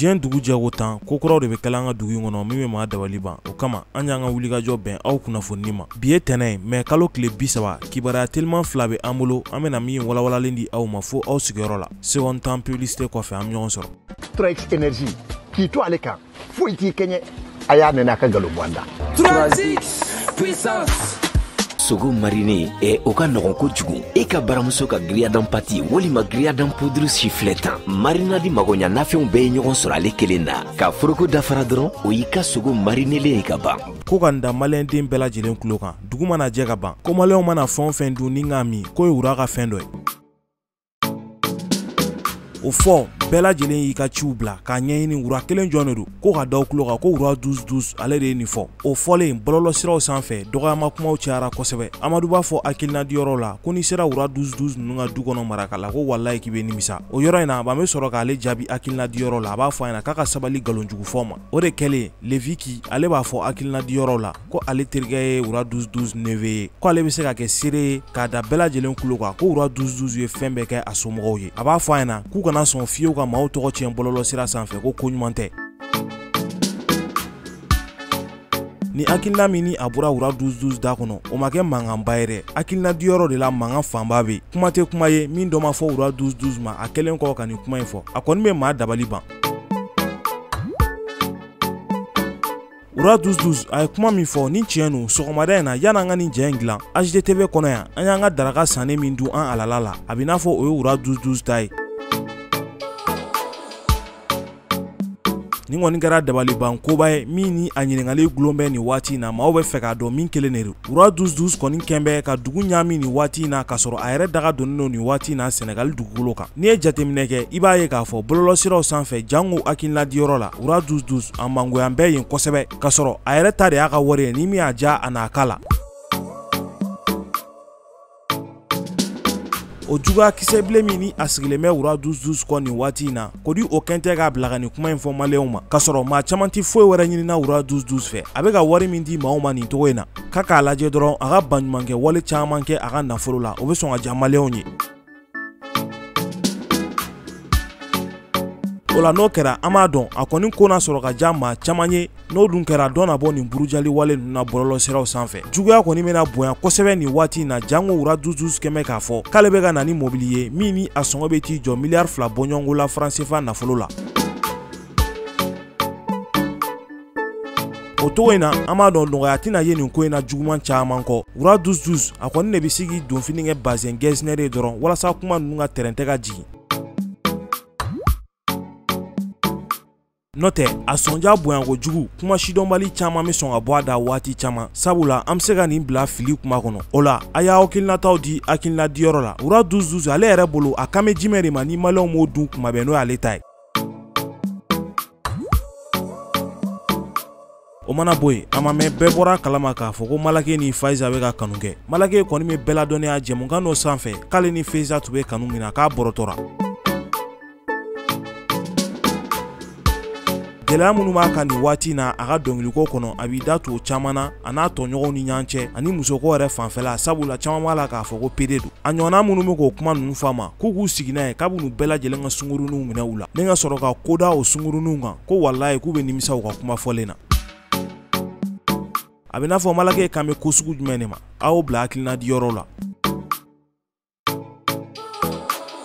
diɲɛ dugu jɛko tan ko kuraw de bɛ kɛla an ka dugu in kɔnɔ min bɛ maa dabali ban o kama an y'an ka wulikajɔ bɛn aw kunnafonini ma bi ye tɛnɛ ye mɛ kalo tile bi saba kibaruya teliman fila bɛ an bolo an bɛna min walawalalen di aw ma fo aw sigiyɔrɔ la seconde temps publicité kɔfɛ an bɛ ɲɔgɔn sɔrɔ Trex Energy k'i to ale kan foyi t'i kɛɲɛ a y'a nɛnɛ a ka nkalon bɔ an da sogo marine ɛ o ka nɔgɔn kojugu e ka baramuso ka giriyadan pati walima giriyadan puduru sifilɛ tan marinadi magoɲa nafɛnw bɛɛ ye ɲɔgɔn sɔrɔ ale kelen na ka foroko dafara dɔrɔn o y'i ka sogo marinelen ye ka ban ko ka n da maliyɛnden bɛɛ lajɛlen tulo kan dugu mana jɛ ka ban ko maliyɛnw mana fɛn o fɛn dun ni k'a min k'o ye wura ka fɛn dɔ ye o fɔ bɛɛ lajɛlen y'i ka ciw bila k'a ɲɛɲini wura kelen jɔn de don ko ka daw tulo kan ko wura dus dus ale de ye nin fɔ o fɔlen bɔlɔlɔ siraw sanfɛ dɔgɔyama kumaw cayara kosɛbɛ amadu b'a fɔ hakilina diyɔrɔ la ko n'i sera wura dus dus ninnu ka du kɔnɔ maraka la ko walayi k'i bɛ nimisa o yɔrɔ in na ban bɛ sɔrɔ k'ale jaabi hakilina diyɔrɔ la a b'a fɔ a ɲɛna k'a ka sabali nkalonjugufɔ ma o de kɛlen leviki ale b'a fɔ hakilina diyɔrɔ la ko ale terikɛ ye wura dusu dusu neve ye ko ale bɛ se ka kɛ seere ye k'a da bɛɛ lajɛlen kulo kan ko wura dusu dusu ye fɛn bɛɛ kɛ a somɔgɔw ye a b'a fɔ a ɲɛna k'u kana sɔn fiyew ka maaw tɔgɔ tiɲɛ bɔlɔlɔ sira sanfɛ ko ko ɲuman tɛ ni hakilina min ni a bɔra wura dusudus da kɔnɔ o ma kɛ mankanba ye dɛ hakilina diyɔrɔ de la mankan fanba be kuma tɛ kuma ye min dɔ ma fɔ wura dusudus ma a kɛlen kɔ ka nin kuma ɲi fɔ a kɔni be maa dabali ban ura dusdus a ye kuma min fɔ ni tiɲɛ don sɔgɔmada in na yan an ka nin jɛ in dilan hdtv kɔnɔ yan an y'an ka daraka sannen min dun an alala la a b'i n'a fɔ o ye ura dusdus ta ye nin kɔni kɛra dabaliban koba ye min ni a ɲininkali gulon bɛ nin waati in na maaw bɛ fɛ k'a dɔn min kelen de don Wura 1212 kɔni kɛn bɛ ka dugu ɲaami nin waati in na k'a sɔrɔ a yɛrɛ daga donnen don nin waati in na Sɛnɛgali dugukolo kan. N'i ye jateminɛ kɛ, i b'a ye k'a fɔ bɔlɔlɔsiraw sanfɛ jango hakilinadiyɔrɔ la, Wura 1212 a mangoyan bɛ yen kosɛbɛ, k'a sɔrɔ a yɛrɛ ta de y'a ka wari ye ni min y'a diya a n'a ka la. o juguya kisɛ bilen min ni a sigilen bɛ wura dus dus kɔ nin waati in na kodi o kɛn tɛ k'a bila ka nin kuma in fɔ maliyɛnw ma k'a sɔrɔ maa caman tɛ foyi wɛrɛ ɲinina wura dus dus fɛ a bɛ ka wari min di maaw ma nin cogo in na k'a k'a lajɛ dɔrɔn a ka baɲumankɛ wale caman kɛ a ka nafolo la o bɛ sɔn ka diya maliyɛnw ye o la n'o kɛra an b'a dɔn a kɔni ko na sɔrɔ ka diya maa caman ye n'o dun kɛra dɔ na bɔ nin burujali wale ninnu na bɔlɔlɔ siraw sanfɛ juguya kɔni bɛna bonya kosɛbɛ nin waati in na jango wura dusus kɛmɛ k'a fɔ k'ale bɛ ka na ni mobili ye min ni a sɔngɔ bɛ t'i jɔ miliyari fila bɔɲɔgɔnko la faransefa nafolo la o cogo in na an b'a dɔn nɔgɔya tɛna ye nin ko in na juguman caman kɔ wura dus dus a kɔni de bɛ se k'i donfini kɛ bazɛn gɛsinɛre dɔrɔn walasa kuma ninnu ka tɛrɛntɛ ka jigin Nɔ tɛ a sɔnja bonyanko jugu kuma sidɔnbali caman bɛ sɔn ka bɔ a da waati caman sabula an bɛ se ka nin bila fili kuma kɔnɔ o la a y'a hakilinataw di hakilina diyɔrɔ la wura duzuzu ale yɛrɛ bolo a kan bɛ jimɛ de ma ni maliyɛnw m'o dun kuma bɛɛ n'o y'ale ta ye o mana bɔ yen a ma mɛn bɛɛ bɔra kalama k'a fɔ ko malake ni faiza bɛ ka kanu kɛ malake kɔni bɛ bɛɛ ladɔnniya jɛmukan dɔ sanfɛ k'ale ni faiza tun bɛ kanu min na k'a bɔrɔtɔra gɛlɛya minnu b'a kan nin waati in na a ka dɔnkiliko kɔnɔ a b'i da to o caman na a n'a tɔɲɔgɔnw ni ɲɔgɔn cɛ ani musoko yɛrɛ fanfɛla sabula caman b'a la k'a fɔ ko pede don a ɲɔgɔnna minnu bɛ k'o kuma ninnu fɔ a ma k'u k'u sigi n'a ye k'a b'u bɛɛ lajɛlen ka sunguruninw minɛ u la ni ka sɔrɔ ka koda o sunguruninw kan ko walayi k'u bɛ nimisa u ka kuma fɔlen na a bɛ n'a fɔ malakɛ kan bɛ ko sugu jumɛn de ma a y'o bila hakilina di yɔrɔ la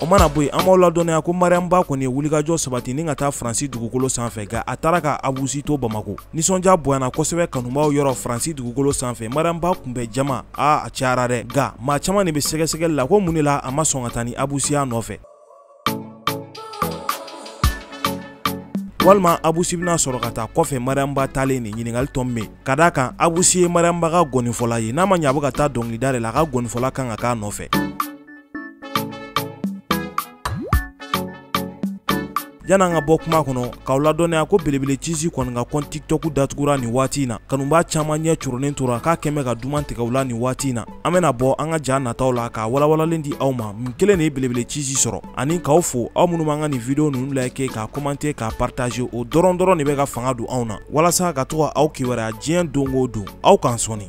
o mana bɔ yen an b'aw ladɔnniya ko mariyamu ba kɔni ye wulikajɔ sabati ni ka taa faransi dugukolo sanfɛ nka a taara ka abusi to bamako nisɔndiya bonyana kosɛbɛ kanubaaw yɔrɔ faransi dugukolo sanfɛ mariyamu ba kunbɛ jama a a cayara dɛ nka maa caman de bɛ sɛgɛsɛgɛli la ko mun de la a ma sɔn ka taa ni abusiya nɔfɛ walima abusi bɛna sɔrɔ ka taa kɔfɛ mariyamuba taalen nin ɲininkali tɔn bɛ ka d'a kan abusi ye mariyamuba ka gɔnifɔla ye n'a ma ɲɛ a bɛ ka taa dɔnkilida de la a ka gɔnifɔla kan ka k'a nɔfɛ yan'an ka bɔ kuma kɔnɔ k'aw ladɔnniya ko belebele cisi kɔni ka kɔn tiktok datugura nin waati in na kanubaa caman ɲɛ coronnen tora k'a kɛmɛ ka duman tigɛ u la nin waati in na an bena bɔ an ka ja nataw la k'a walawalalen di aw ma mun kelen de ye belebele cisi sɔrɔ ani k'aw fo aw minnu b'an ka nin video nunu like k'a komante k'a partaje o dɔrɔn dɔrɔn de bɛ ka fanga don anw na walasa ka to ka aw kibaruya diɲɛ don o don aw k'an sɔni